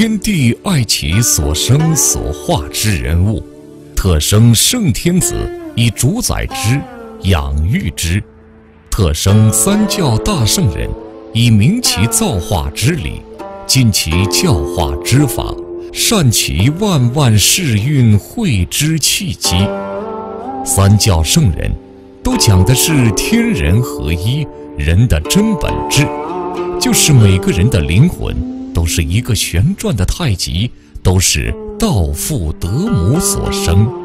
天地爱其所生所化之人物，特生圣天子以主宰之、养育之；特生三教大圣人以明其造化之理，尽其教化之法，善其万万世运会之契机。三教圣人，都讲的是天人合一，人的真本质，就是每个人的灵魂都是一个旋转的太极，都是道父德母所生。《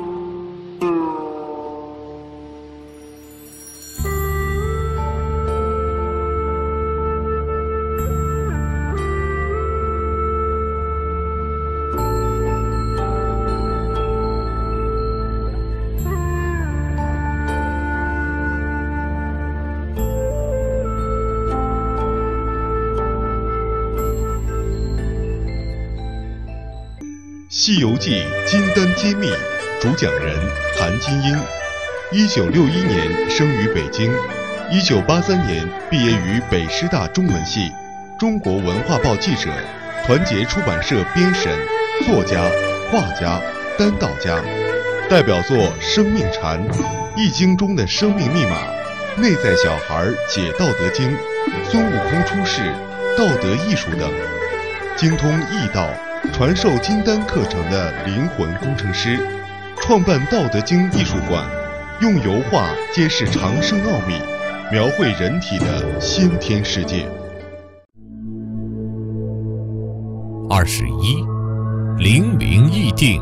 西游记》金丹揭秘，主讲人谭金英，一九六一年生于北京，一九八三年毕业于北师大中文系，中国文化报记者，团结出版社编审，作家、画家、丹道家，代表作《生命禅》《易经》中的生命密码，《内在小孩解道德经》《孙悟空出世》《道德艺术》等，精通易道。传授金丹课程的灵魂工程师，创办道德经艺术馆，用油画揭示长生奥秘，描绘人体的先天世界。二十一，灵明易定。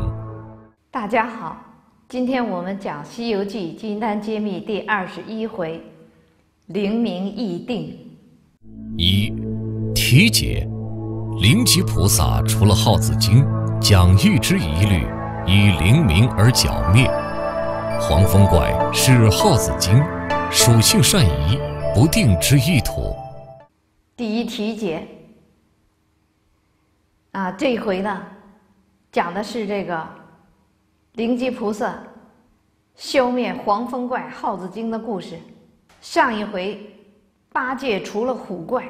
大家好，今天我们讲《西游记》金丹揭秘第二十一回，灵明易定。一，题解。灵吉菩萨除了耗子精，讲一知疑虑，以灵明而剿灭。黄风怪是耗子精，属性善疑，不定之意图。第一题解啊，这一回呢，讲的是这个灵吉菩萨消灭黄风怪、耗子精的故事。上一回八戒除了虎怪。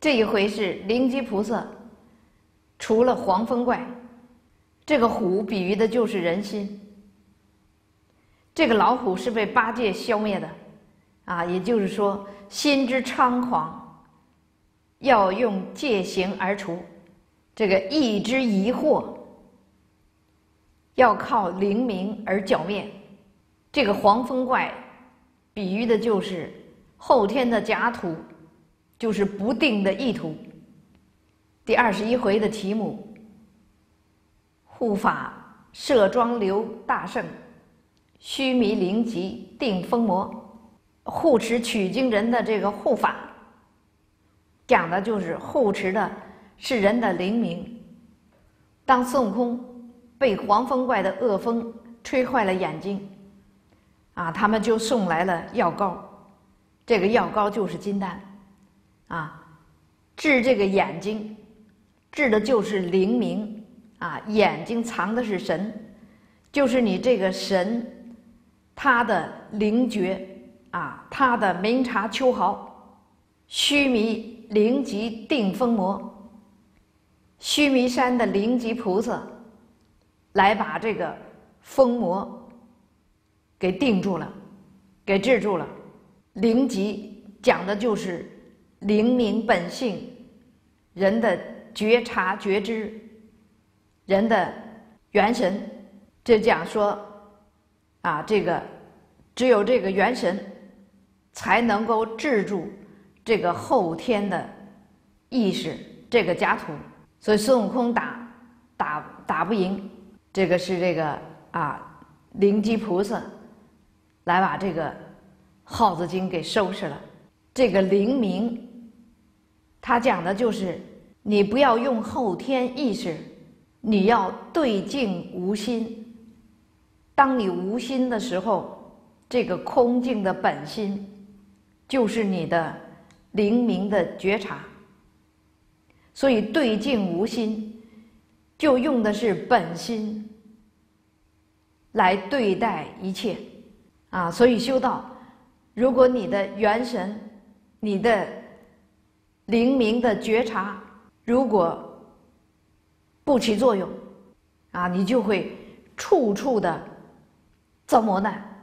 这一回是灵吉菩萨除了黄风怪，这个虎比喻的就是人心。这个老虎是被八戒消灭的，啊，也就是说心之猖狂要用戒行而除，这个意之疑惑要靠灵明而剿灭。这个黄风怪比喻的就是后天的假土。就是不定的意图。第二十一回的题目：护法摄庄留大圣，须弥灵吉定风魔。护持取经人的这个护法，讲的就是护持的是人的灵明。当孙悟空被黄风怪的恶风吹坏了眼睛，啊，他们就送来了药膏，这个药膏就是金丹。啊，治这个眼睛，治的就是灵明啊。眼睛藏的是神，就是你这个神，他的灵觉啊，他的明察秋毫，须弥灵吉定风魔，须弥山的灵吉菩萨来把这个风魔给定住了，给治住了。灵吉讲的就是。灵明本性，人的觉察觉知，人的元神，这讲说，啊，这个只有这个元神，才能够制住这个后天的意识，这个假土。所以孙悟空打打打不赢，这个是这个啊灵吉菩萨来把这个耗子精给收拾了。这个灵明。他讲的就是，你不要用后天意识，你要对境无心。当你无心的时候，这个空境的本心，就是你的灵明的觉察。所以对境无心，就用的是本心来对待一切啊。所以修道，如果你的元神，你的灵明的觉察，如果不起作用，啊，你就会处处的遭磨难，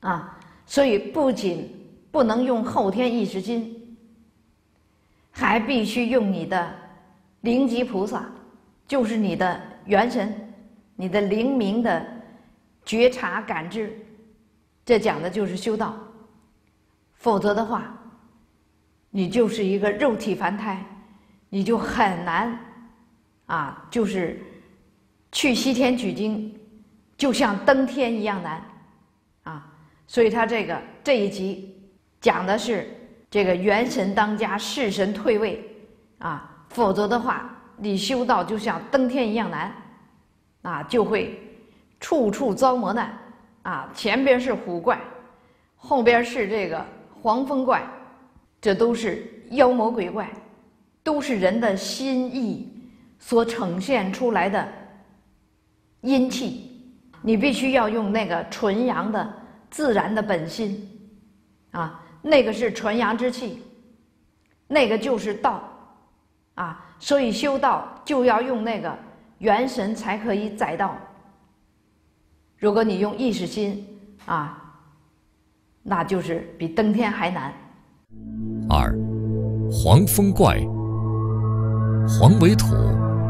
啊，所以不仅不能用后天意识心，还必须用你的灵吉菩萨，就是你的元神，你的灵明的觉察感知，这讲的就是修道，否则的话，你就是一个肉体凡胎，你就很难。啊，就是去西天取经，就像登天一样难，啊，所以他这个这一集讲的是这个元神当家，世神退位，啊，否则的话，你修道就像登天一样难，啊，就会处处遭磨难，啊，前边是虎怪，后边是这个黄风怪，这都是妖魔鬼怪，都是人的心意。所呈现出来的阴气，你必须要用那个纯阳的自然的本心，啊，那个是纯阳之气，那个就是道，啊，所以修道就要用那个元神才可以载道。如果你用意识心，啊，那就是比登天还难。二，黄风怪，黄为土。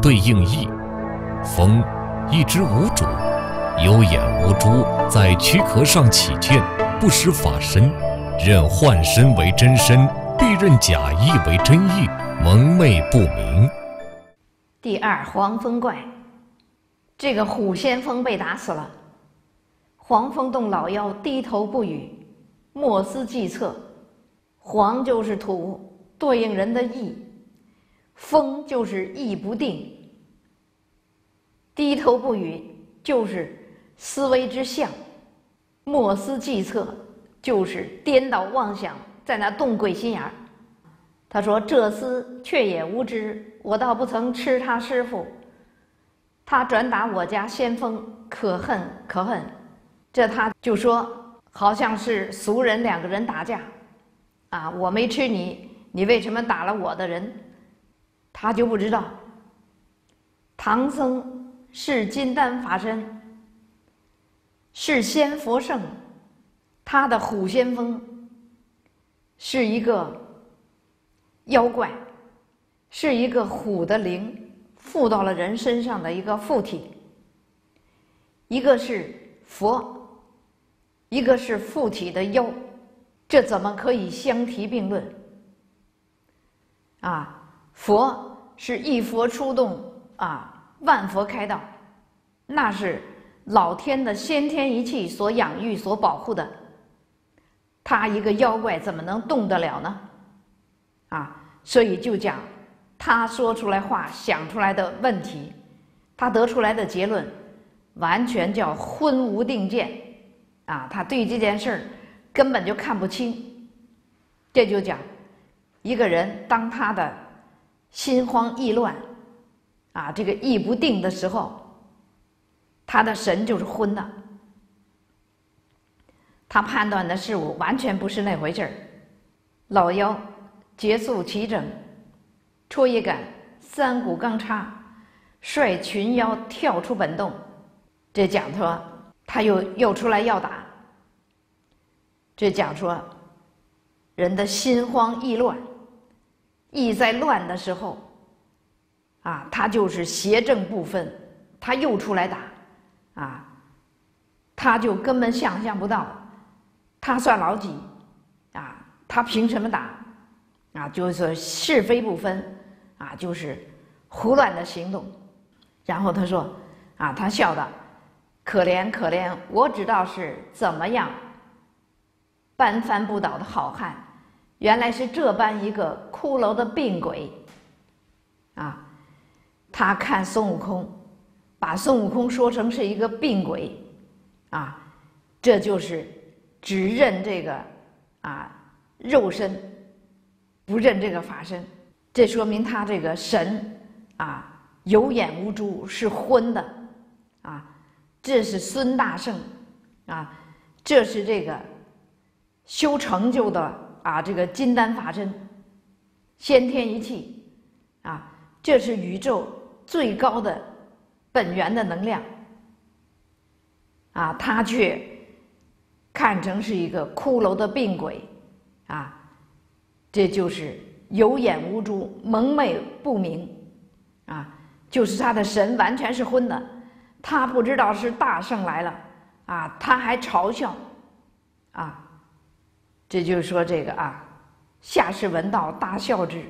对应义，风，一只无主，有眼无珠，在躯壳上起见，不识法身，认幻身为真身，必认假意为真意，蒙昧不明。第二黄风怪，这个虎先锋被打死了，黄风洞老妖低头不语，莫思计策。黄就是土，对应人的意。风就是意不定，低头不语就是思维之相，莫思计策就是颠倒妄想，在那动鬼心眼儿。他说：“这厮却也无知，我倒不曾吃他师傅，他转打我家先锋，可恨可恨。”这他就说，好像是俗人两个人打架，啊，我没吃你，你为什么打了我的人？他就不知道，唐僧是金丹法身，是仙佛圣，他的虎先锋是一个妖怪，是一个虎的灵附到了人身上的一个附体，一个是佛，一个是附体的妖，这怎么可以相提并论？啊？佛是一佛出动啊，万佛开道，那是老天的先天一气所养育、所保护的。他一个妖怪怎么能动得了呢？啊，所以就讲他说出来话、想出来的问题，他得出来的结论，完全叫昏无定见啊！他对这件事儿根本就看不清。这就讲一个人当他的。心慌意乱，啊，这个意不定的时候，他的神就是昏的，他判断的事物完全不是那回事儿。老妖结束齐整，戳一杆，三股钢叉，率群妖跳出本洞。这讲说他又又出来要打。这讲说人的心慌意乱。意在乱的时候，啊，他就是邪正不分，他又出来打，啊，他就根本想象不到，他算老几，啊，他凭什么打，啊，就是是非不分，啊，就是胡乱的行动，然后他说，啊，他笑道：“可怜可怜，我知道是怎么样，搬翻不倒的好汉。”原来是这般一个骷髅的病鬼，啊，他看孙悟空，把孙悟空说成是一个病鬼，啊，这就是只认这个啊肉身，不认这个法身，这说明他这个神啊有眼无珠，是昏的，啊，这是孙大圣，啊，这是这个修成就的。啊，这个金丹法身，先天一气，啊，这是宇宙最高的本源的能量，啊，他却看成是一个骷髅的病鬼，啊，这就是有眼无珠、蒙昧不明，啊，就是他的神完全是昏的，他不知道是大圣来了，啊，他还嘲笑，啊，这就是说这个啊，下士闻道大笑之，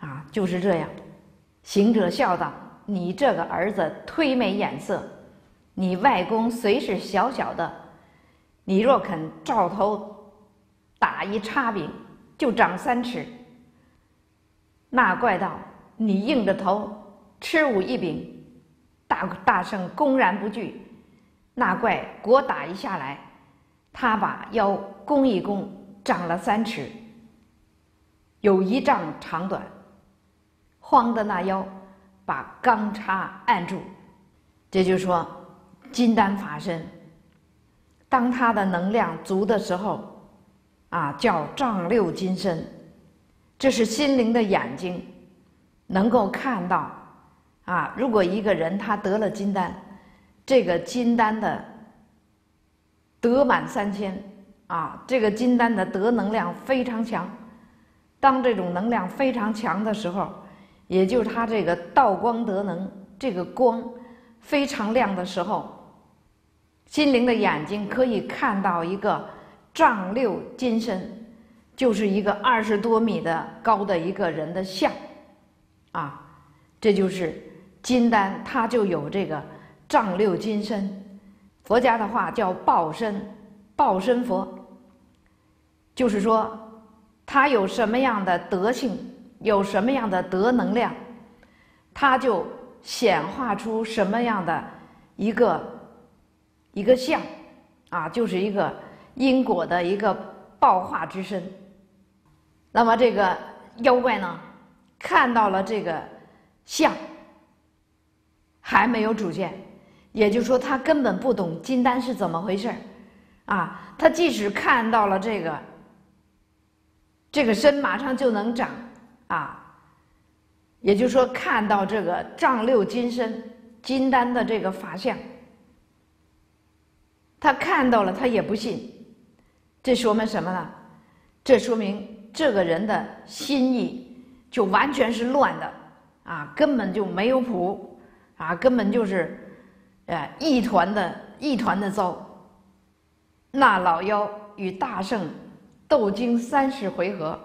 啊，就是这样。行者笑道：“你这个儿子忒没眼色，你外公虽是小小的，你若肯照头打一叉柄，就长三尺。”那怪道：“你硬着头吃我一柄，大大圣公然不惧。”那怪果打一下来，他把腰弓一弓，长了三尺，有一丈长短。慌的那腰，把钢叉按住。这就说，金丹法身，当他的能量足的时候，啊，叫丈六金身，这是心灵的眼睛，能够看到。啊，如果一个人他得了金丹，这个金丹的得满三千，啊，这个金丹的德能量非常强。当这种能量非常强的时候，也就是他这个道光德能，这个光非常亮的时候，心灵的眼睛可以看到一个丈六金身，就是一个二十多米的高的一个人的像，啊，这就是金丹，它就有这个丈六金身。佛家的话叫报身，报身佛，就是说他有什么样的德性。有什么样的德能量，他就显化出什么样的一个一个相，啊，就是一个因果的一个报化之身。那么这个妖怪呢，看到了这个相，还没有主见，也就是说，他根本不懂金丹是怎么回事，啊，他即使看到了这个这个身，马上就能长。啊，也就是说，看到这个丈六金身、金丹的这个法相，他看到了，他也不信，这说明什么呢？这说明这个人的心意就完全是乱的，啊，根本就没有谱，啊，根本就是，呃，一团的一团的糟。那老妖与大圣斗经三十回合，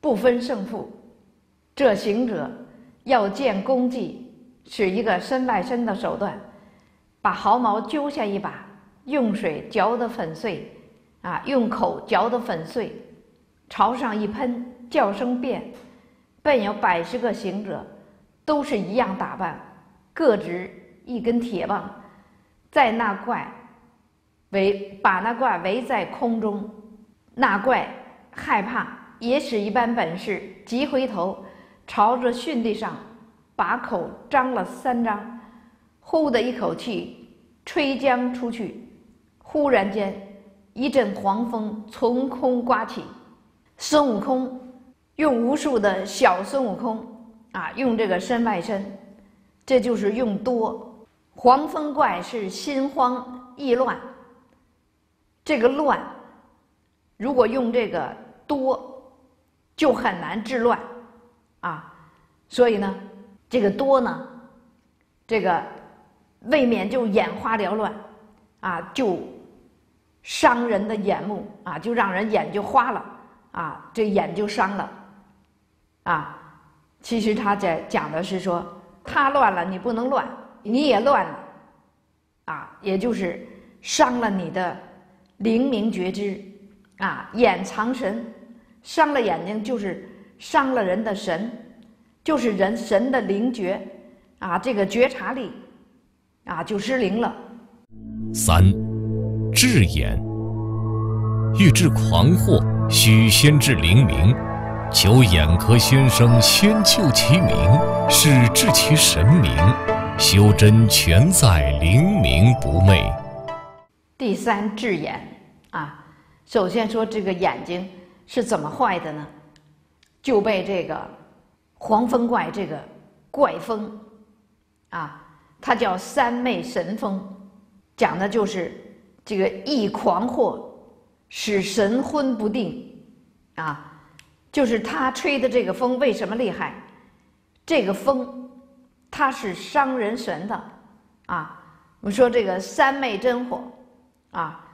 不分胜负。这行者要见功绩，是一个身外身的手段，把毫毛揪下一把，用水嚼得粉碎，啊，用口嚼得粉碎，朝上一喷，叫声变，便有百十个行者，都是一样打扮，各执一根铁棒，在那怪围把那怪围在空中，那怪害怕，也使一般本事，急回头。朝着巽地上，把口张了三张，呼的一口气吹将出去。忽然间，一阵狂风从空刮起，孙悟空用无数的小孙悟空啊，用这个身外身，这就是用多。黄风怪是心慌意乱，这个乱，如果用这个多，就很难治乱。啊，所以呢，这个多呢，这个未免就眼花缭乱，啊，就伤人的眼目啊，就让人眼就花了啊，这眼就伤了啊。其实他在讲的是说，他乱了，你不能乱，你也乱了啊，也就是伤了你的灵明觉知啊，眼藏神，伤了眼睛就是。伤了人的神，就是人神的灵觉，啊，这个觉察力，啊，就失灵了。三，智眼，欲治狂惑，须先治灵明。求眼科先生先救其明，是治其神明。修真全在灵明不昧。第三，智眼，啊，首先说这个眼睛是怎么坏的呢？就被这个黄风怪这个怪风啊，它叫三昧神风，讲的就是这个一狂惑，使神昏不定，啊，就是他吹的这个风为什么厉害？这个风，它是伤人神的，啊，我们说这个三昧真火，啊。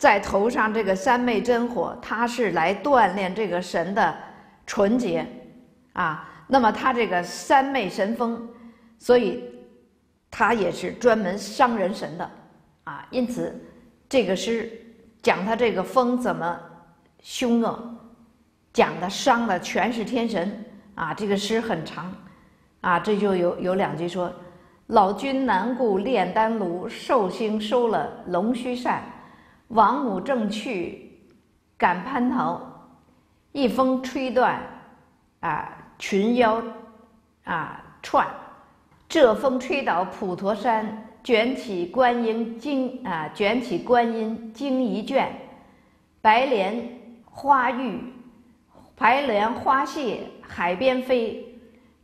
在头上这个三昧真火，它是来锻炼这个神的纯洁啊。那么它这个三昧神风，所以它也是专门伤人神的啊。因此，这个诗讲他这个风怎么凶恶，讲的伤的全是天神啊。这个诗很长啊，这就有有两句说：“老君难顾炼丹炉，寿星收了龙须扇。”王母正去赶蟠桃，一风吹断啊群妖啊串，这风吹倒普陀山，卷起观音经啊卷起观音经一卷，白莲花玉，白莲花谢海边飞，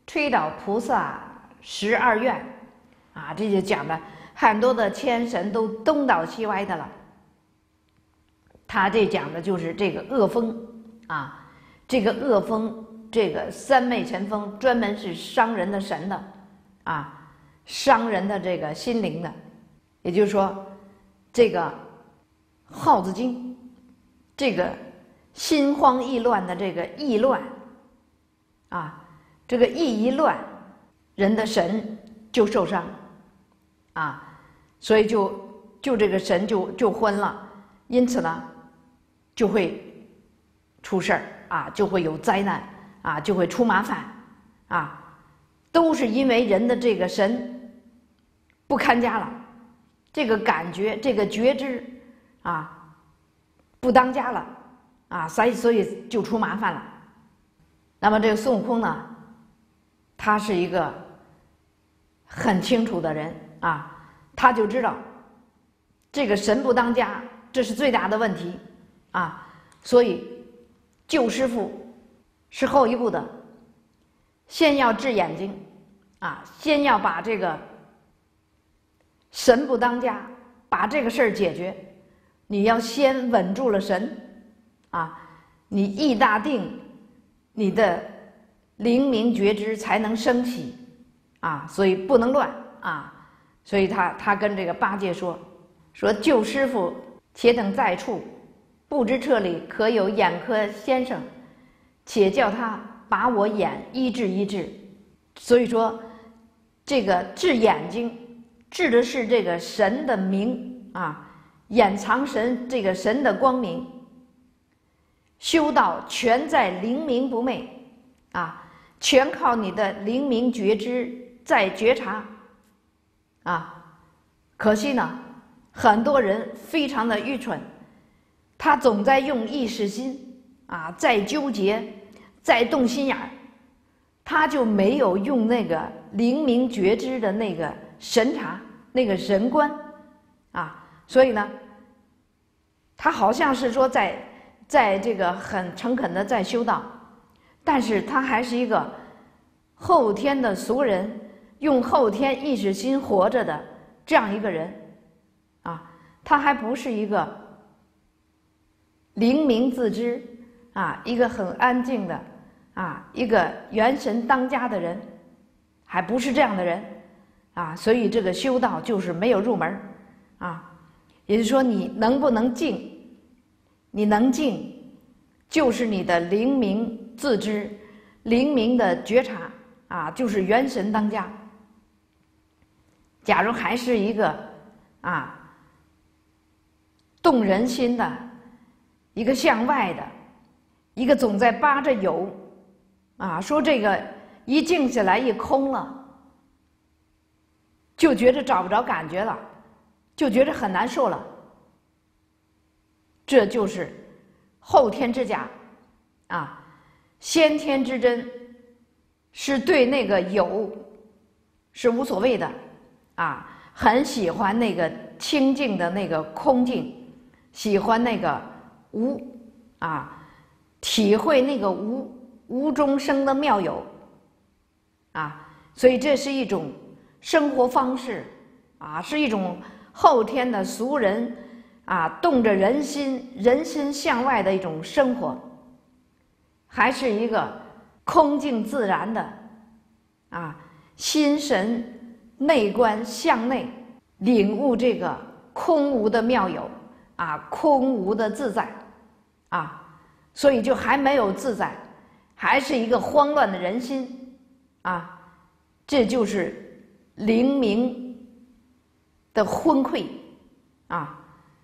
吹倒菩萨十二愿，啊这就讲的很多的天神都东倒西歪的了。他这讲的就是这个恶风啊，这个恶风，这个三昧神风，专门是伤人的神的啊，伤人的这个心灵的。也就是说，这个耗子精，这个心慌意乱的这个意乱啊，这个意一乱，人的神就受伤啊，所以就就这个神就就昏了，因此呢。就会出事儿啊，就会有灾难啊，就会出麻烦啊，都是因为人的这个神不看家了，这个感觉、这个觉知啊不当家了啊，所以所以就出麻烦了。那么这个孙悟空呢，他是一个很清楚的人啊，他就知道这个神不当家，这是最大的问题。啊，所以救师傅是后一步的，先要治眼睛，啊，先要把这个神不当家，把这个事儿解决。你要先稳住了神，啊，你意大定，你的灵明觉知才能升起，啊，所以不能乱啊。所以他他跟这个八戒说说救师傅，且等在处。不知这里可有眼科先生，且叫他把我眼医治医治。所以说，这个治眼睛，治的是这个神的明啊，眼藏神这个神的光明。修道全在灵明不昧啊，全靠你的灵明觉知在觉察啊。可惜呢，很多人非常的愚蠢。他总在用意识心啊，在纠结，在动心眼儿，他就没有用那个灵明觉知的那个神察、那个神观啊。所以呢，他好像是说在在这个很诚恳的在修道，但是他还是一个后天的俗人，用后天意识心活着的这样一个人啊，他还不是一个。灵明自知，啊，一个很安静的，啊，一个元神当家的人，还不是这样的人，啊，所以这个修道就是没有入门啊，也就是说你能不能静，你能静，就是你的灵明自知，灵明的觉察，啊，就是元神当家。假如还是一个啊动人心的。一个向外的，一个总在扒着有，啊，说这个一静下来一空了，就觉着找不着感觉了，就觉着很难受了。这就是后天之假，啊，先天之真，是对那个有是无所谓的，啊，很喜欢那个清净的那个空境，喜欢那个。无啊，体会那个无无中生的妙有啊，所以这是一种生活方式啊，是一种后天的俗人啊，动着人心、人心向外的一种生活，还是一个空静自然的啊，心神内观向内领悟这个空无的妙有啊，空无的自在啊，所以就还没有自在，还是一个慌乱的人心啊，这就是。灵明的昏聩啊，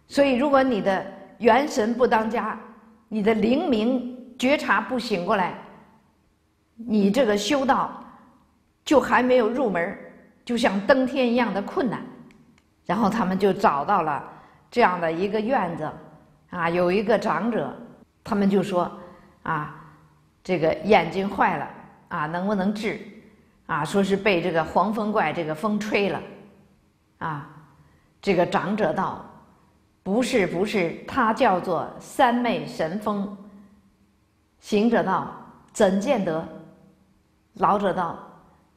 所以如果你的元神不当家，你的灵明觉察不醒过来，你这个修道就还没有入门，就像登天一样的困难。然后他们就找到了这样的一个院子啊，有一个长者，他们就说啊，这个眼睛坏了啊，能不能治？啊，说是被这个黄风怪这个风吹了，啊，这个长者道，不是不是，他叫做三昧神风。行者道，怎见得？老者道，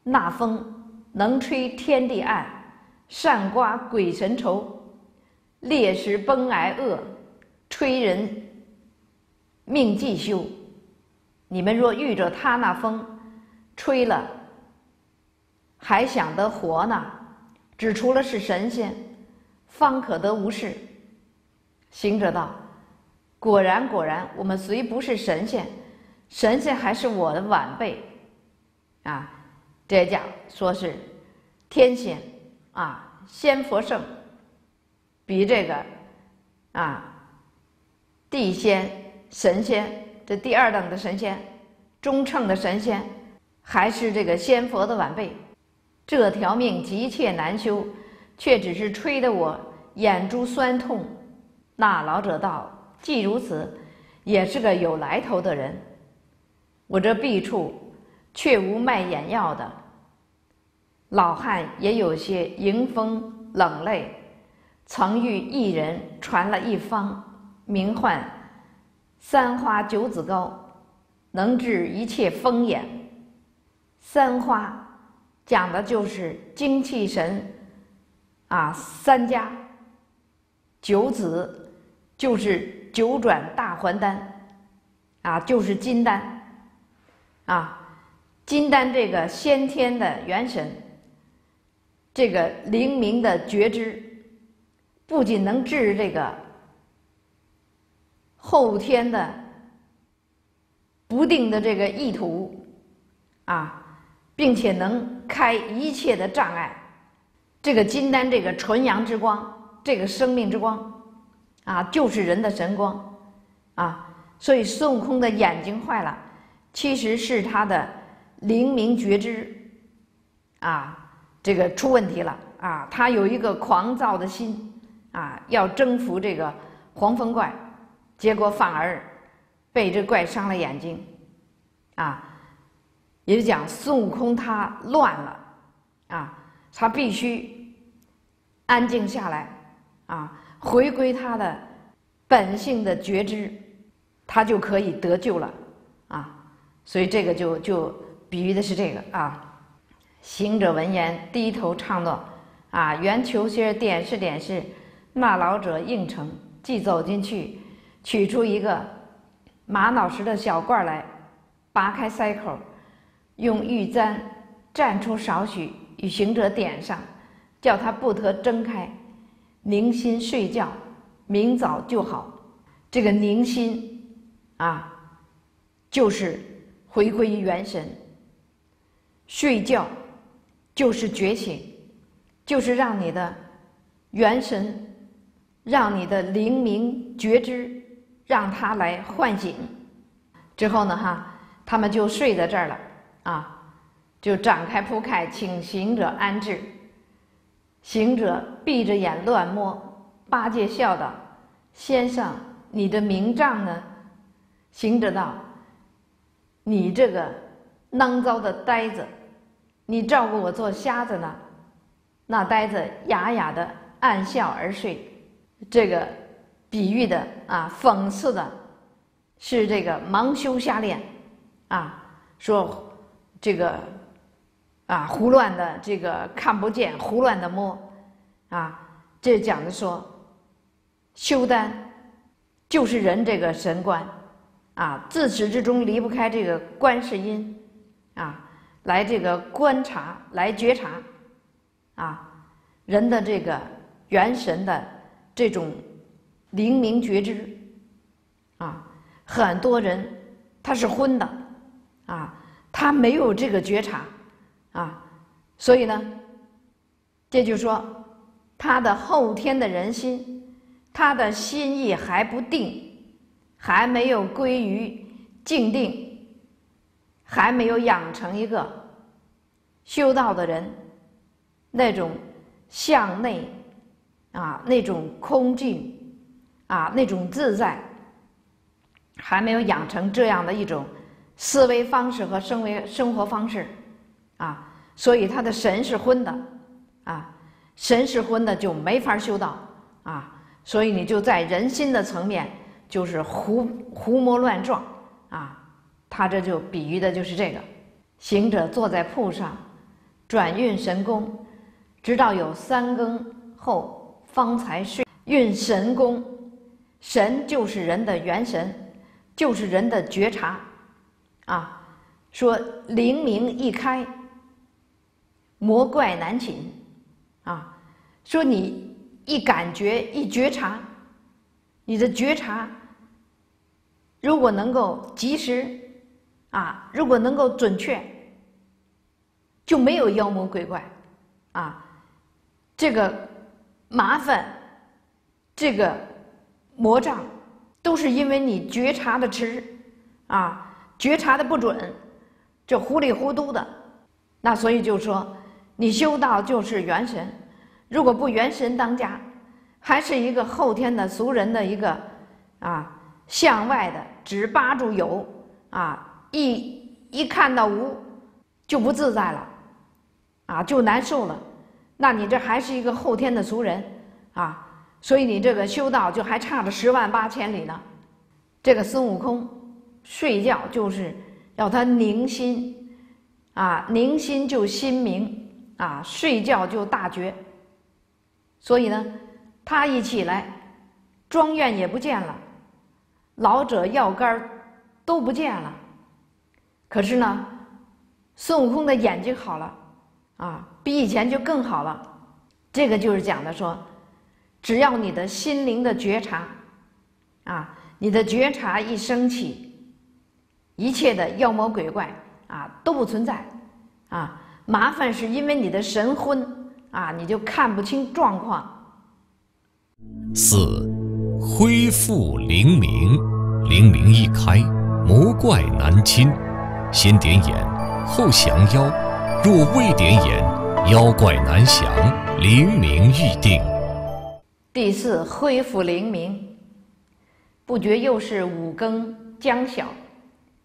那风能吹天地暗，善刮鬼神愁，烈时崩挨恶，吹人命既休。你们若遇着他那风，吹了。还想得活呢？只除了是神仙，方可得无事。行者道：“果然果然，我们虽不是神仙，神仙还是我的晚辈。啊，这讲说是天仙啊，仙佛圣，比这个啊地仙、神仙这第二等的神仙，中乘的神仙，还是这个仙佛的晚辈。”这条命急切难修，却只是吹得我眼珠酸痛。那老者道：“既如此，也是个有来头的人。我这弊处却无卖眼药的。老汉也有些迎风冷泪，曾遇一人传了一方，名唤三花九子膏，能治一切风眼。三花。”讲的就是精气神啊，三家九子就是九转大还丹啊，就是金丹啊，金丹这个先天的元神，这个灵明的觉知，不仅能治这个后天的不定的这个意图啊。并且能开一切的障碍，这个金丹，这个纯阳之光，这个生命之光，啊，就是人的神光，啊，所以孙悟空的眼睛坏了，其实是他的灵明觉知，啊，这个出问题了，啊，他有一个狂躁的心，啊，要征服这个黄风怪，结果反而被这怪伤了眼睛，啊。也就讲孙悟空他乱了，啊，他必须安静下来，啊，回归他的本性的觉知，他就可以得救了，啊，所以这个就就比喻的是这个啊。行者闻言低头唱道：“啊，圆球仙点是点是。”那老者应承，即走进去，取出一个玛瑙石的小罐来，拔开塞口。用玉簪蘸出少许，与行者点上，叫他不得睁开，宁心睡觉，明早就好。这个宁心啊，就是回归于元神；睡觉就是觉醒，就是让你的元神，让你的灵明觉知，让他来唤醒。之后呢，哈，他们就睡在这儿了。啊，就展开铺开，请行者安置。行者闭着眼乱摸，八戒笑道：“先生，你的名帐呢？”行者道：“你这个囊糟的呆子，你照顾我做瞎子呢？”那呆子哑哑的暗笑而睡。这个比喻的啊，讽刺的是这个盲修瞎练啊，说。这个啊，胡乱的这个看不见，胡乱的摸，啊，这讲的说，修丹就是人这个神观，啊，自始至终离不开这个观世音，啊，来这个观察，来觉察，啊，人的这个元神的这种灵明觉知，啊，很多人他是昏的，啊，他没有这个觉察。啊，所以呢，这就说他的后天的人心，他的心意还不定，还没有归于静定，还没有养成一个修道的人那种向内啊那种空静啊那种自在，还没有养成这样的一种思维方式和生为生活方式。啊，所以他的神是昏的，啊，神是昏的就没法修道，啊，所以你就在人心的层面就是胡胡摸乱撞，啊，他这就比喻的就是这个，行者坐在铺上，转运神功，直到有三更后方才睡。运神功，神就是人的元神，就是人的觉察，啊，说灵明一开。魔怪难擒，啊，说你一感觉一觉察，你的觉察如果能够及时，啊，如果能够准确，就没有妖魔鬼怪，啊，这个麻烦，这个魔障，都是因为你觉察的迟，啊，觉察的不准，这糊里糊涂的，那所以就说。你修道就是元神，如果不元神当家，还是一个后天的俗人的一个啊向外的只扒住有啊一一看到无就不自在了啊就难受了，那你这还是一个后天的俗人啊，所以你这个修道就还差着十万八千里呢。这个孙悟空睡觉就是要他宁心啊，宁心就心明。啊，睡觉就大觉，所以呢，他一起来，庄院也不见了，老者药干都不见了。可是呢，孙悟空的眼睛好了，啊，比以前就更好了。这个就是讲的说，只要你的心灵的觉察，啊，你的觉察一升起，一切的妖魔鬼怪啊都不存在，啊。麻烦是因为你的神昏啊，你就看不清状况。四，恢复灵明，灵明一开，魔怪难侵。先点眼，后降妖；若未点眼，妖怪难降，灵明欲定。第四，恢复灵明。不觉又是五更将晓，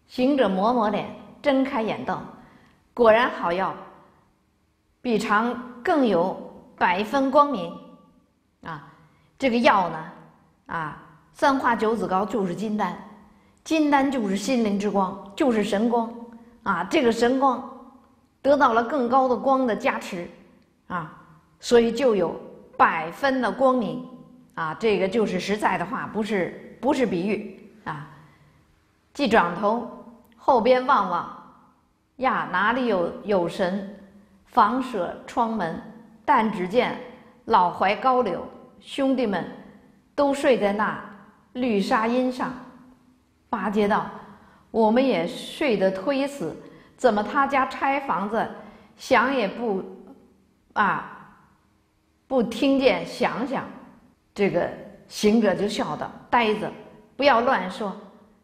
行者抹抹脸，睁开眼道：“果然好药。”比常更有百分光明，啊，这个药呢，啊，三花九子膏就是金丹，金丹就是心灵之光，就是神光，啊，这个神光得到了更高的光的加持，啊，所以就有百分的光明，啊，这个就是实在的话，不是不是比喻，啊，即转头后边望望，呀，哪里有有神？房舍窗门，但只见老槐高柳，兄弟们都睡在那绿纱荫上。八戒道：“我们也睡得忒死，怎么他家拆房子，想也不啊，不听见想想。”这个行者就笑道：“呆子，不要乱说。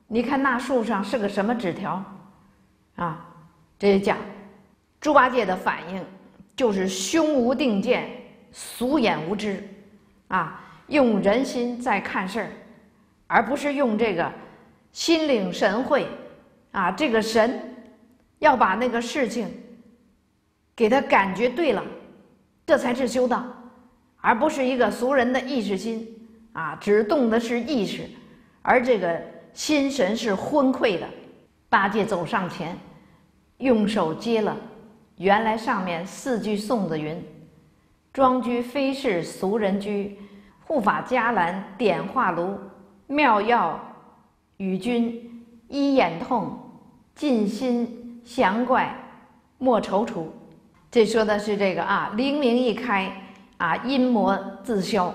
你看那树上是个什么纸条？啊，这讲。”猪八戒的反应就是胸无定见，俗眼无知，啊，用人心在看事儿，而不是用这个心领神会，啊，这个神要把那个事情给他感觉对了，这才是修道，而不是一个俗人的意识心，啊，只动的是意识，而这个心神是昏聩的。八戒走上前，用手接了。原来上面四句颂子云：“庄居非是俗人居，护法伽蓝点化炉，妙药与君医眼痛，尽心降怪莫踌躇。”这说的是这个啊，灵明一开啊，阴魔自消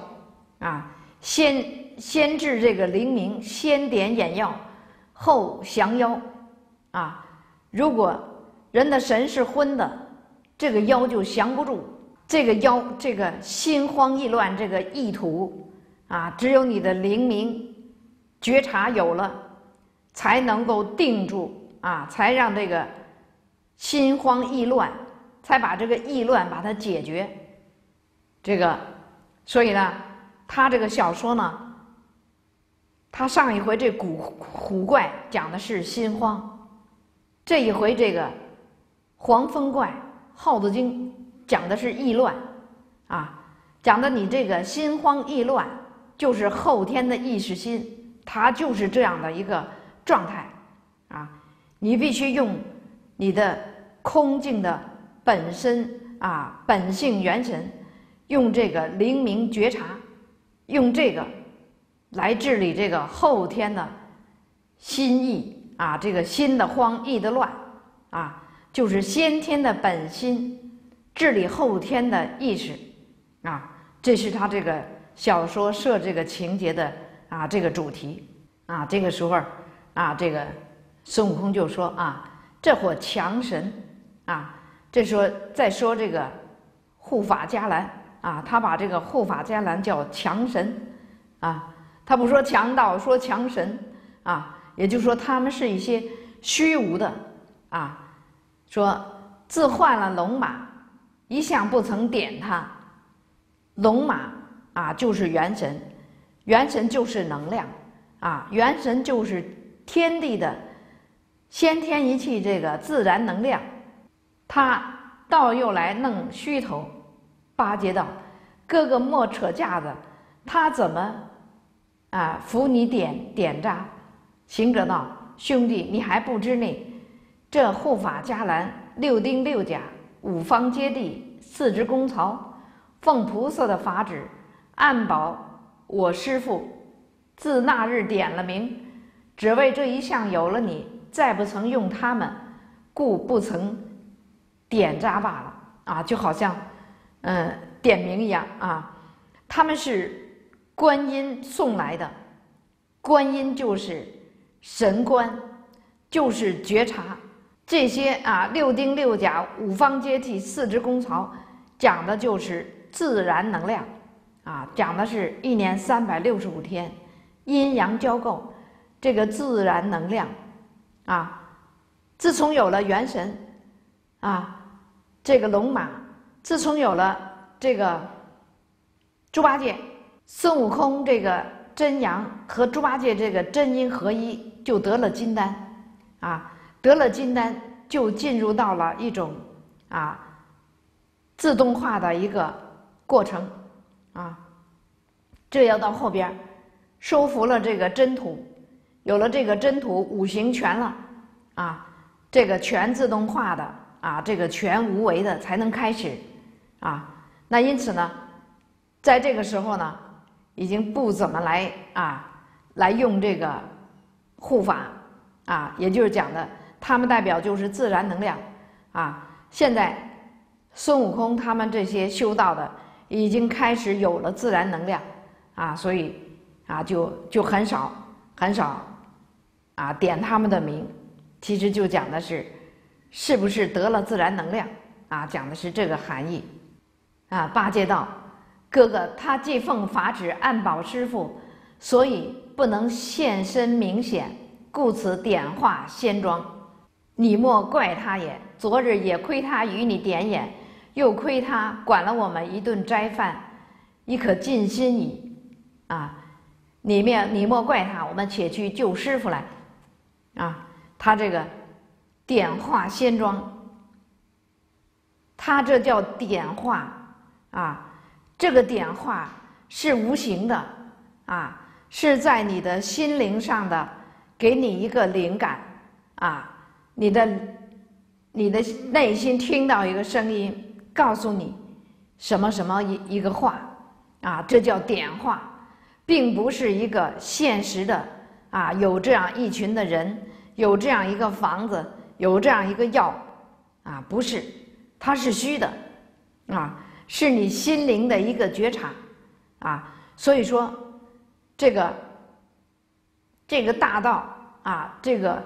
啊，先先治这个灵明，先点眼药，后降妖啊。如果人的神是昏的，这个妖就降不住。这个妖，这个心慌意乱，这个意图啊，只有你的灵明觉察有了，才能够定住啊，才让这个心慌意乱。才把这个意乱把它解决，这个，所以呢，他这个小说呢，他上一回这古虎怪讲的是心慌，这一回这个黄风怪耗子精讲的是意乱，啊，讲的你这个心慌意乱就是后天的意识心，它就是这样的一个状态，啊，你必须用你的空静的。本身啊，本性元神，用这个灵明觉察，用这个来治理这个后天的心意啊，这个心的慌，意的乱啊，就是先天的本心治理后天的意识啊，这是他这个小说设这个情节的啊这个主题啊。这个时候啊，这个孙悟空就说啊，这伙强神啊。这说再说这个护法伽蓝啊，他把这个护法伽蓝叫强神啊，他不说强盗，说强神啊，也就是说他们是一些虚无的啊。说自换了龙马，一向不曾点他。龙马啊，就是元神，元神就是能量啊，元神就是天地的先天一气，这个自然能量。他倒又来弄虚头，巴结道：“哥哥莫扯架子，他怎么啊扶你点点扎？”行者道：“兄弟，你还不知呢，这护法伽蓝六丁六甲五方揭谛四支功曹，奉菩萨的法旨，暗保我师父。自那日点了名，只为这一项有了你，再不曾用他们，故不曾。”点扎罢了啊，就好像，嗯，点名一样啊。他们是观音送来的，观音就是神观，就是觉察这些啊。六丁六甲五方阶梯四支功曹，讲的就是自然能量啊，讲的是一年三百六十五天阴阳交构这个自然能量啊。自从有了元神啊。这个龙马，自从有了这个猪八戒、孙悟空这个真阳和猪八戒这个真阴合一，就得了金丹，啊，得了金丹就进入到了一种啊自动化的一个过程，啊，这要到后边收服了这个真土，有了这个真土五行全了，啊，这个全自动化的。啊，这个全无为的才能开始，啊，那因此呢，在这个时候呢，已经不怎么来啊，来用这个护法啊，也就是讲的，他们代表就是自然能量啊。现在孙悟空他们这些修道的已经开始有了自然能量啊，所以啊，就就很少很少啊点他们的名，其实就讲的是。是不是得了自然能量啊？讲的是这个含义啊。八戒道：“哥哥，他既奉法旨暗保师傅，所以不能现身明显，故此点化仙庄。你莫怪他也。昨日也亏他与你点眼，又亏他管了我们一顿斋饭，已可尽心矣。啊，你莫你莫怪他。我们且去救师傅来。啊，他这个。”点化仙庄，他这叫点化啊，这个点化是无形的啊，是在你的心灵上的，给你一个灵感啊，你的你的内心听到一个声音，告诉你什么什么一一个话啊，这叫点化，并不是一个现实的啊，有这样一群的人，有这样一个房子，有这样一个药啊，不是，它是虚的啊，是你心灵的一个觉察啊，所以说这个这个大道啊，这个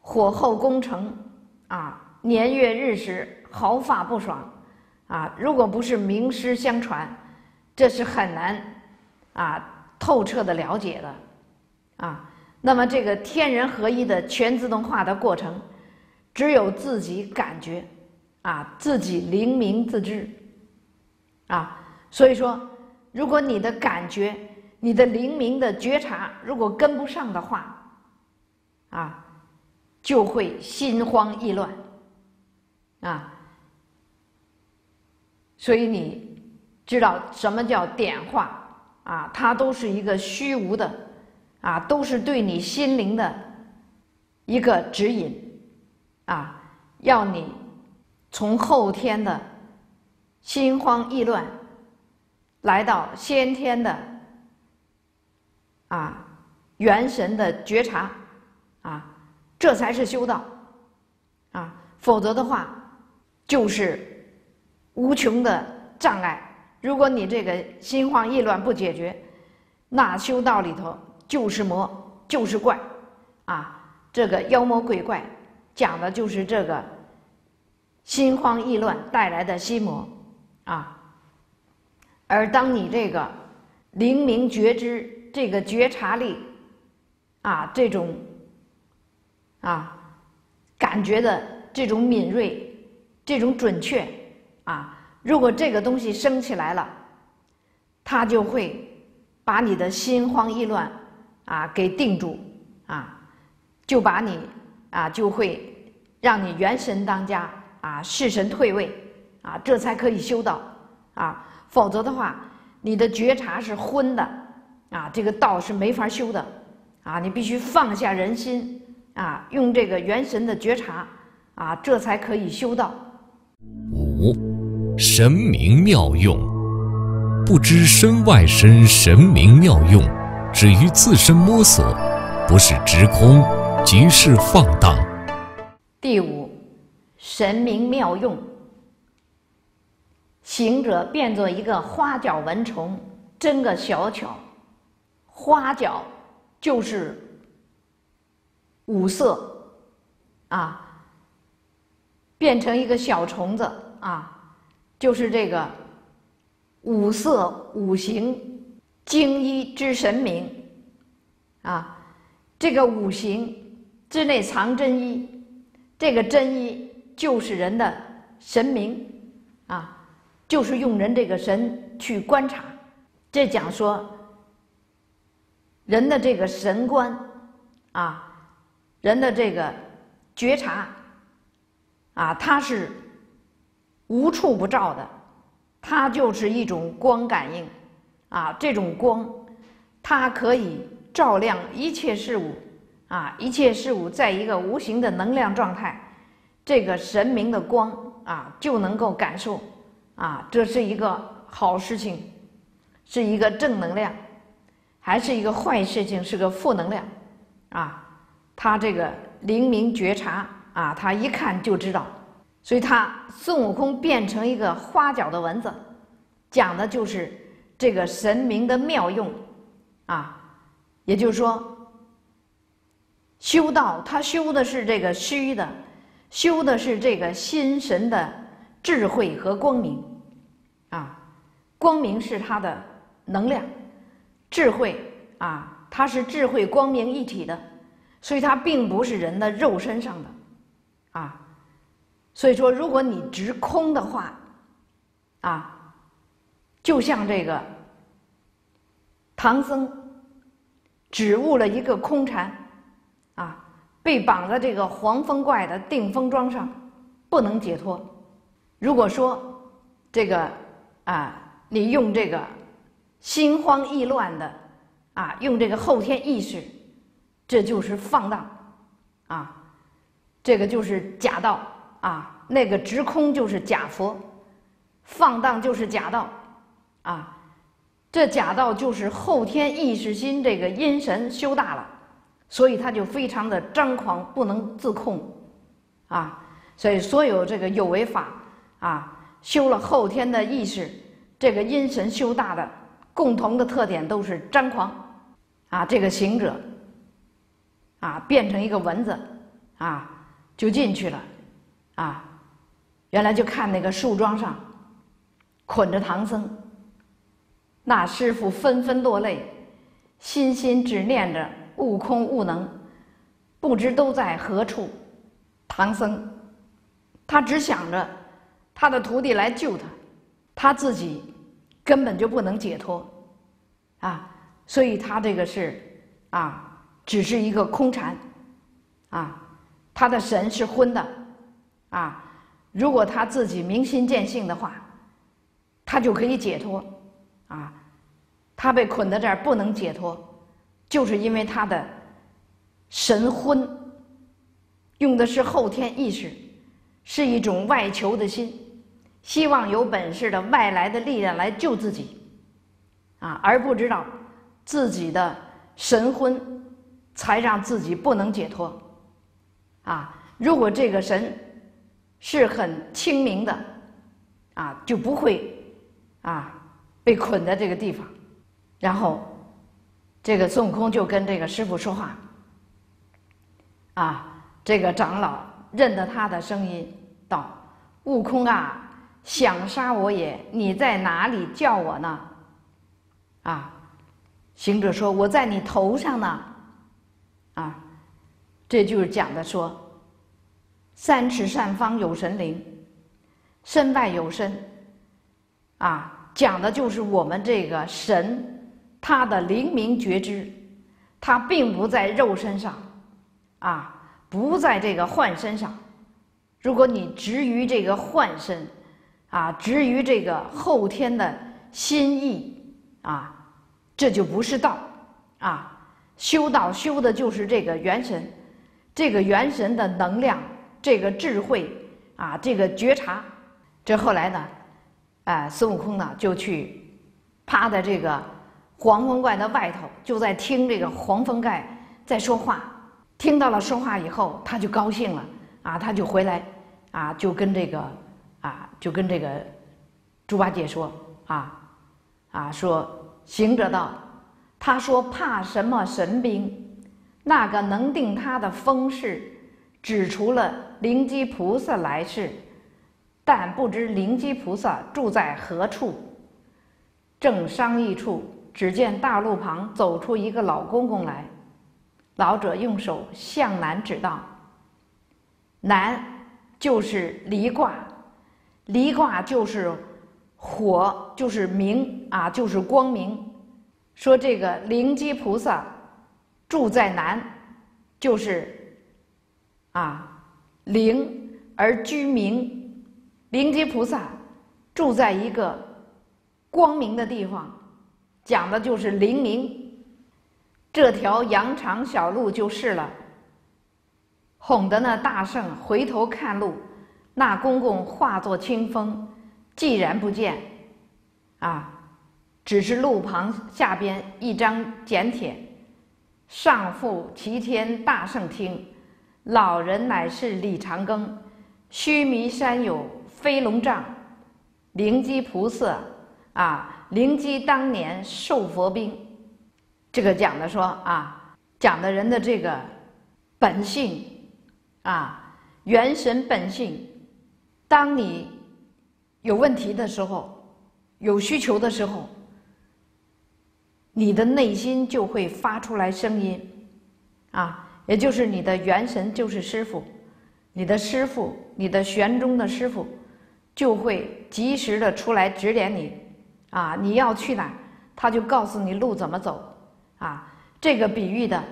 火候工程。啊，年月日时，毫发不爽，啊，如果不是名师相传，这是很难啊透彻的了解的，啊，那么这个天人合一的全自动化的过程，只有自己感觉，啊，自己灵明自知，啊，所以说，如果你的感觉、你的灵敏的觉察如果跟不上的话，啊。就会心慌意乱，啊，所以你知道什么叫点化啊？它都是一个虚无的，啊，都是对你心灵的一个指引，啊，要你从后天的心慌意乱，来到先天的啊元神的觉察，啊。这才是修道，啊，否则的话，就是无穷的障碍。如果你这个心慌意乱不解决，那修道里头就是魔，就是怪，啊，这个妖魔鬼怪讲的就是这个心慌意乱带来的心魔，啊。而当你这个灵明觉知，这个觉察力，啊，这种。啊，感觉的这种敏锐，这种准确，啊，如果这个东西升起来了，它就会把你的心慌意乱啊给定住，啊，就把你啊就会让你元神当家啊，式神退位啊，这才可以修道啊，否则的话，你的觉察是昏的啊，这个道是没法修的啊，你必须放下人心。啊，用这个元神的觉察，啊，这才可以修道。五，神明妙用，不知身外身神明妙用，止于自身摸索，不是直空，即是放荡。第五，神明妙用，行者变作一个花脚蚊虫，真个小巧，花脚就是。五色，啊，变成一个小虫子啊，就是这个五色五行精一之神明，啊，这个五行之内藏真一，这个真一就是人的神明，就是用人这个神去观察，这讲说人的这个神观，啊。人的这个觉察啊，它是无处不照的，它就是一种光感应啊。这种光，它可以照亮一切事物啊，一切事物在一个无形的能量状态，这个神明的光啊，就能够感受啊，这是一个好事情，是一个正能量，还是一个坏事情，是个负能量啊。他这个灵明觉察啊，他一看就知道，所以他孙悟空变成一个花脚的蚊子，讲的就是这个神明的妙用啊。也就是说，修道他修的是这个虚的，修的是这个心神的智慧和光明啊。光明是他的能量，智慧啊，它是智慧光明一体的。所以它并不是人的肉身上的，啊，所以说如果你直空的话，啊，就像这个唐僧只悟了一个空禅，啊，被绑在这个黄风怪的定风桩上，不能解脱。如果说这个啊，你用这个心慌意乱的啊，用这个后天意识。这就是放荡，啊，这个就是假道。啊，那个直空就是假佛，放荡就是假道，啊，这假道就是后天意识心这个阴神修大了，所以他就非常的张狂，不能自控，啊，所以所有这个有为法啊，修了后天的意识，这个阴神修大的共同的特点都是张狂，啊，这个行者。啊，变成一个蚊子，啊，就进去了，啊，原来就看那个树桩上捆着唐僧，那师傅纷纷落泪，心心只念着悟空悟能，不知都在何处。唐僧，他只想着他的徒弟来救他，他自己根本就不能解脱，啊，所以他这个是啊。只是一个空禅，啊，他的神是昏的，啊，如果他自己明心见性的话，他就可以解脱，啊，他被捆在这儿不能解脱，就是因为他的神昏，用的是后天意识，是一种外求的心，希望有本事的外来的力量来救自己，啊，而不知道自己的神昏。才让自己不能解脱，啊！如果这个神是很清明的，啊，就不会啊被捆在这个地方。然后，这个孙悟空就跟这个师傅说话，啊，这个长老认得他的声音，道：“悟空啊，想杀我也，你在哪里叫我呢？”啊，行者说：“我在你头上呢。”啊，这就是讲的说，三尺上方有神灵，身外有身，啊，讲的就是我们这个神，他的灵明觉知，他并不在肉身上，啊，不在这个幻身上。如果你执于这个幻身，啊，至于这个后天的心意，啊，这就不是道，啊。修道修的就是这个元神，这个元神的能量，这个智慧啊，这个觉察。这后来呢，哎，孙悟空呢就去趴在这个黄风怪的外头，就在听这个黄风怪在说话。听到了说话以后，他就高兴了啊，他就回来啊，就跟这个啊，就跟这个猪八戒说啊啊，说行者道。他说：“怕什么神兵？那个能定他的风势，只除了灵机菩萨来世，但不知灵机菩萨住在何处。”正商议处，只见大路旁走出一个老公公来。老者用手向南指道：“南就是离卦，离卦就是火，就是明啊，就是光明。”说这个灵机菩萨住在南，就是啊灵而居明。灵机菩萨住在一个光明的地方，讲的就是灵明。这条羊肠小路就是了。哄得那大圣回头看路，那公公化作清风，既然不见，啊。只是路旁下边一张简帖，上复齐天大圣听，老人乃是李长庚，须弥山有飞龙杖，灵机菩萨啊，灵机当年受佛兵。这个讲的说啊，讲的人的这个本性啊，元神本性，当你有问题的时候，有需求的时候。你的内心就会发出来声音，啊，也就是你的元神就是师傅，你的师傅，你的玄中的师傅，就会及时的出来指点你，啊，你要去哪，他就告诉你路怎么走，啊，这个比喻的，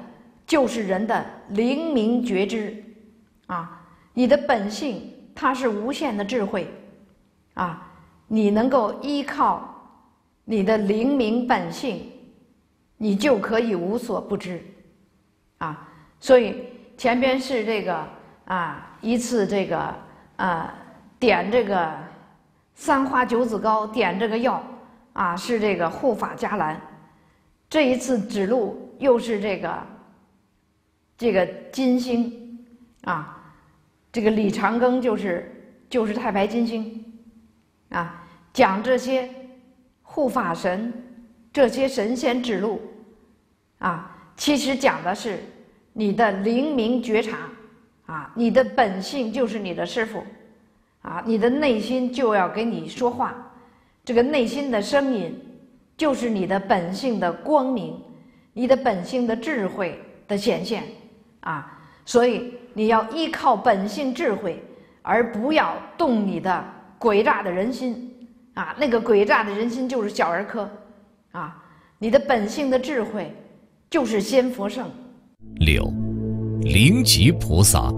就是人的灵明觉知，啊，你的本性它是无限的智慧，啊，你能够依靠你的灵明本性。你就可以无所不知，啊，所以前边是这个啊一次这个啊点这个三花九子膏，点这个药啊，是这个护法伽蓝。这一次指路又是这个这个金星啊，这个李长庚就是就是太白金星啊，讲这些护法神、这些神仙指路啊，其实讲的是你的灵明觉察啊，你的本性就是你的师傅啊，你的内心就要给你说话，这个内心的声音。就是你的本性的光明，你的本性的智慧的显现啊！所以你要依靠本性智慧，而不要动你的诡诈的人心啊！那个诡诈的人心就是小儿科啊！你的本性的智慧就是仙佛圣。六，灵吉菩萨，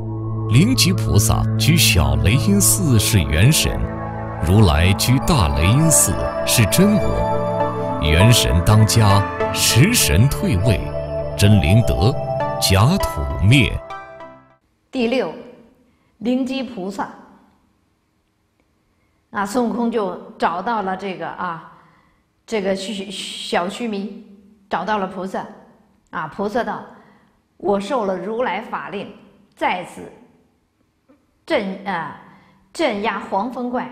灵吉菩萨居小雷音寺是元神，如来居大雷音寺是真我。元神当家，食神退位，真灵得，假土灭。第六，灵吉菩萨。啊，孙悟空就找到了这个啊，这个须小须弥，找到了菩萨。啊，菩萨道：“我受了如来法令，在此镇啊镇压黄风怪。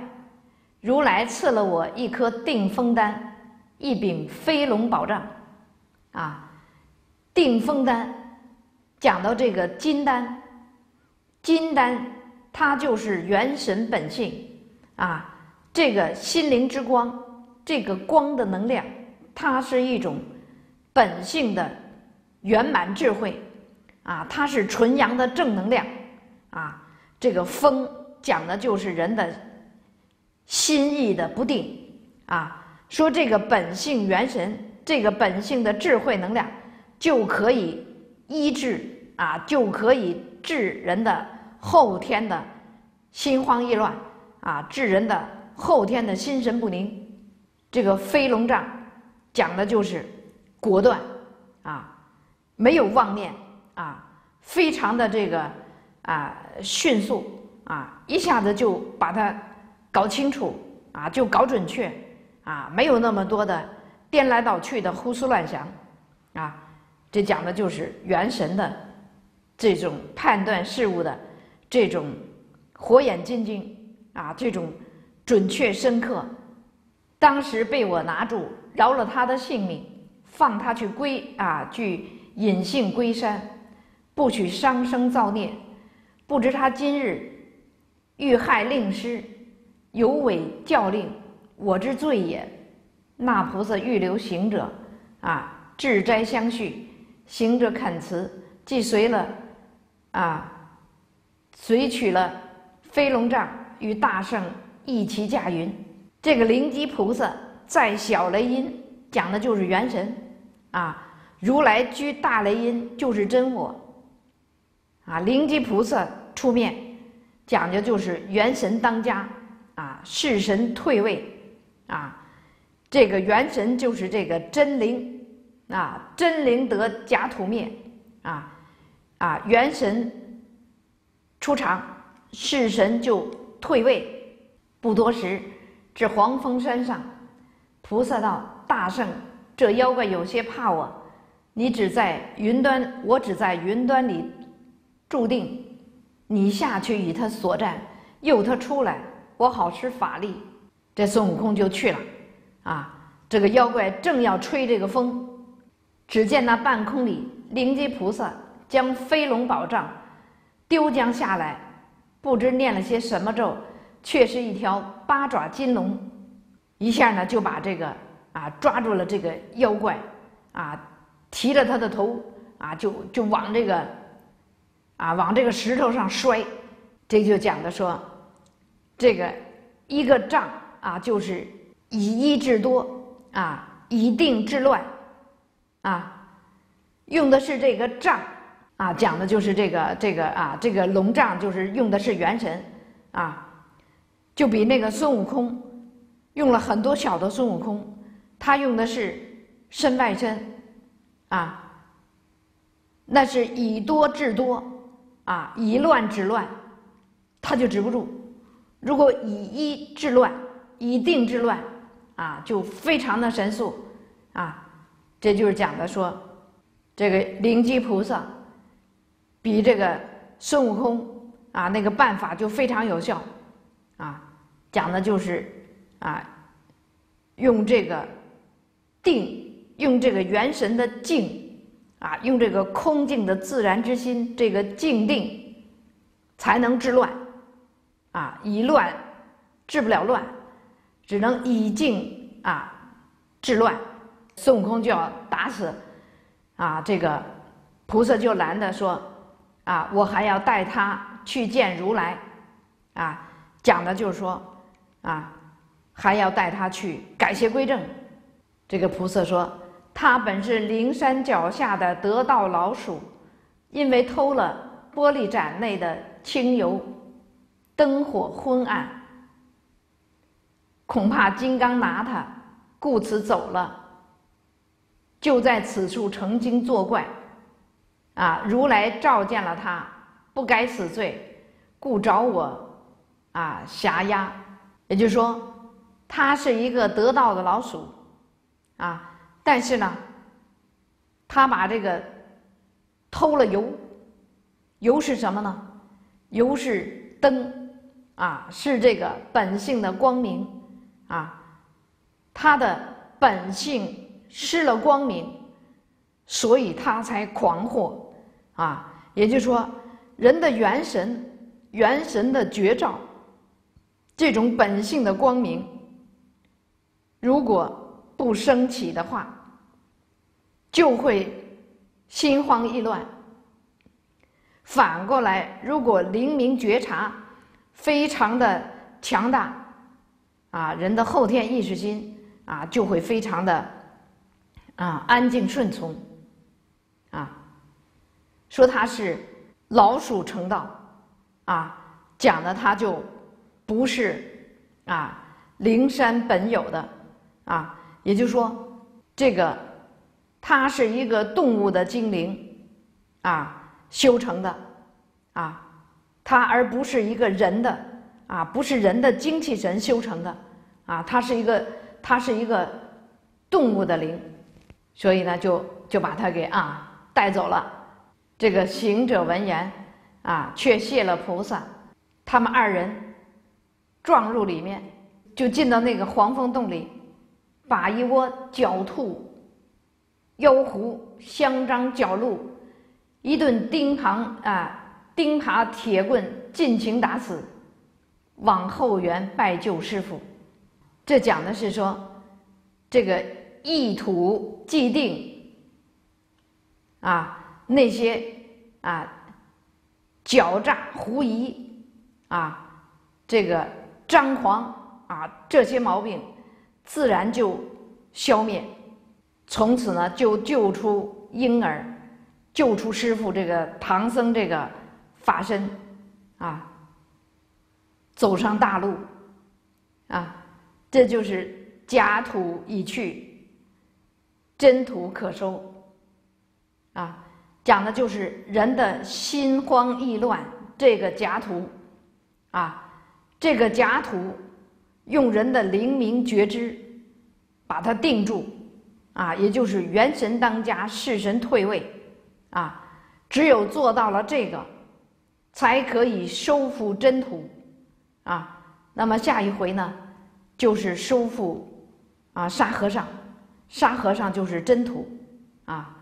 如来赐了我一颗定风丹。”一柄飞龙宝杖，啊，定风丹，讲到这个金丹，金丹它就是元神本性，啊，这个心灵之光，这个光的能量，它是一种本性的圆满智慧，啊，它是纯阳的正能量，啊，这个风讲的就是人的心意的不定，啊。说这个本性元神，这个本性的智慧能量，就可以医治啊，就可以治人的后天的心慌意乱啊，治人的后天的心神不宁。这个飞龙杖讲的就是果断啊，没有妄念啊，非常的这个啊迅速啊，一下子就把它搞清楚啊，就搞准确。啊，没有那么多的颠来倒去的胡思乱想，啊，这讲的就是元神的这种判断事物的这种火眼金睛啊，这种准确深刻。当时被我拿住，饶了他的性命，放他去归啊，去隐性归山，不许伤生造孽。不知他今日遇害令师，有违教令。我之罪也。那菩萨欲留行者，啊，置斋相续，行者恳辞，即随了，啊，随取了飞龙杖，与大圣一齐驾云。这个灵吉菩萨在小雷音，讲的就是元神，啊，如来居大雷音就是真我，啊，灵吉菩萨出面，讲的就是元神当家，啊，世神退位。啊，这个元神就是这个真灵，啊，真灵得假土灭，啊，啊，元神出场，世神就退位。不多时，至黄风山上，菩萨道：“大圣，这妖怪有些怕我，你只在云端，我只在云端里注定，你下去与他所战，诱他出来，我好施法力。”这孙悟空就去了，啊，这个妖怪正要吹这个风，只见那半空里灵吉菩萨将飞龙宝杖丢将下来，不知念了些什么咒，却是一条八爪金龙，一下呢就把这个啊抓住了这个妖怪，啊提着他的头啊就就往这个啊往这个石头上摔，这就讲的说，这个一个杖。啊，就是以一制多啊，以定制乱啊，用的是这个杖啊，讲的就是这个这个啊，这个龙杖就是用的是元神啊，就比那个孙悟空用了很多小的孙悟空，他用的是身外身啊，那是以多制多啊，以乱制乱，他就止不住。如果以一治乱，以定治乱，啊，就非常的神速，啊，这就是讲的说，这个灵吉菩萨比这个孙悟空啊那个办法就非常有效，啊，讲的就是啊，用这个定，用这个元神的静，啊，用这个空静的自然之心，这个静定，才能治乱。啊，以乱治不了乱，只能以静啊治乱。孙悟空就要打死啊，这个菩萨就拦的说：“啊，我还要带他去见如来。”啊，讲的就是说啊，还要带他去改邪归正。这个菩萨说：“他本是灵山脚下的得道老鼠，因为偷了玻璃盏内的清油。”灯火昏暗，恐怕金刚拿他，故此走了。就在此处成精作怪，啊！如来召见了他，不该死罪，故找我，啊，辖压。也就是说，他是一个得道的老鼠，啊，但是呢，他把这个偷了油，油是什么呢？油是灯。啊，是这个本性的光明，啊，他的本性失了光明，所以他才狂惑，啊，也就是说，人的元神、元神的觉照，这种本性的光明，如果不升起的话，就会心慌意乱。反过来，如果灵明觉察。非常的强大，啊，人的后天意识心啊，就会非常的啊安静顺从，说他是老鼠成道，啊，讲的他就不是啊灵山本有的，啊，也就是说，这个他是一个动物的精灵，啊修成的，啊。它而不是一个人的啊，不是人的精气神修成的啊，它是一个，它是一个动物的灵，所以呢，就就把它给啊带走了。这个行者闻言啊，却谢了菩萨。他们二人撞入里面，就进到那个黄风洞里，把一窝狡兔、妖狐、香樟、角鹿一顿钉耙啊。钉耙铁棍尽情打死，往后园拜救师傅。这讲的是说，这个意土既定，啊，那些啊狡诈狐疑啊，这个张狂啊，这些毛病自然就消灭。从此呢，就救出婴儿，救出师傅这个唐僧这个。法身，啊，走上大路，啊，这就是假土已去，真土可收，啊，讲的就是人的心慌意乱，这个假土，啊，这个假土用人的灵明觉知把它定住，啊，也就是元神当家，世神退位，啊，只有做到了这个。才可以收复真土，啊，那么下一回呢，就是收复啊沙和尚，沙和尚就是真土，啊，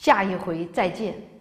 下一回再见。